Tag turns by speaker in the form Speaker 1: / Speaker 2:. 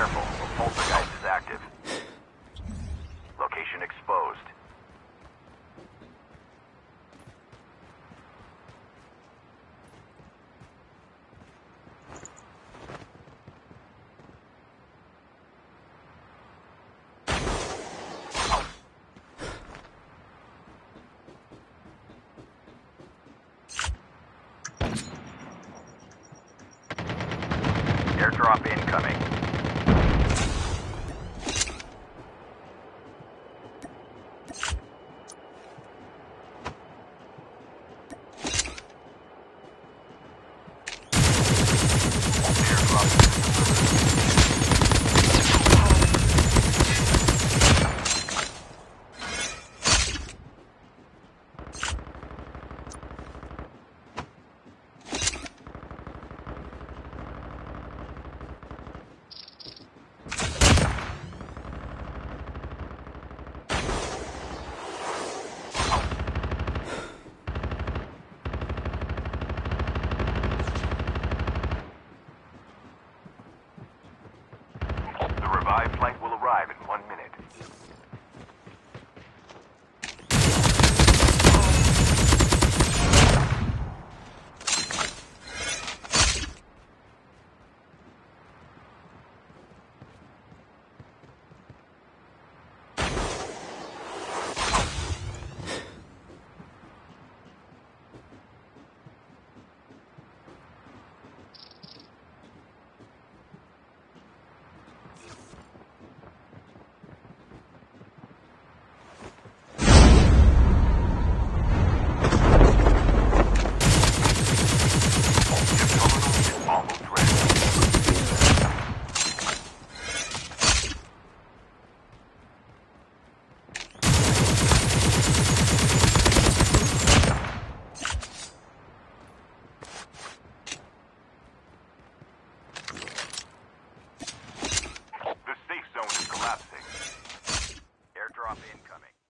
Speaker 1: careful. The poltergeist is active. Location exposed. Airdrop incoming. up.
Speaker 2: The revived flight will arrive in